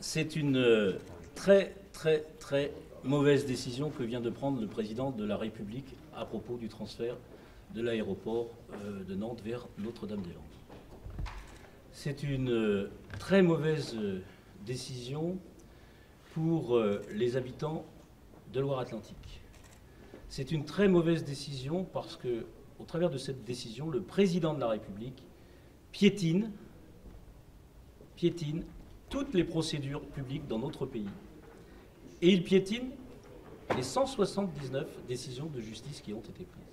c'est une euh, très, très, très mauvaise décision que vient de prendre le président de la République à propos du transfert de l'aéroport euh, de Nantes vers Notre-Dame-des-Landes. C'est une euh, très mauvaise décision pour les habitants de Loire-Atlantique. C'est une très mauvaise décision parce que, au travers de cette décision, le président de la République piétine, piétine toutes les procédures publiques dans notre pays. Et il piétine les 179 décisions de justice qui ont été prises.